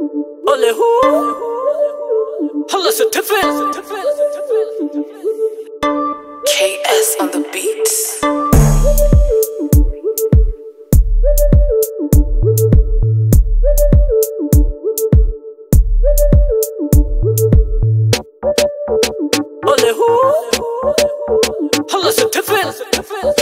Ole who? Holla certificate. KS on the beats. Ole who? Holla certificate.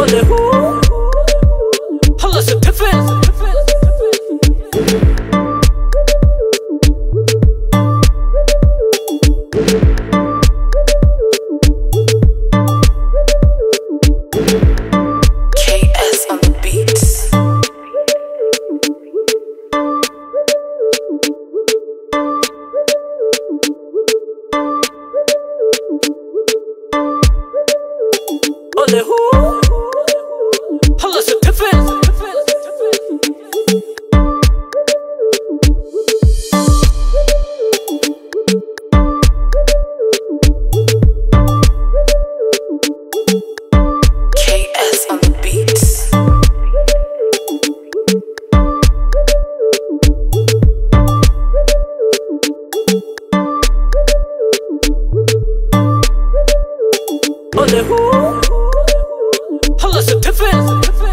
Ole who? Ole who? Holla certificate. KS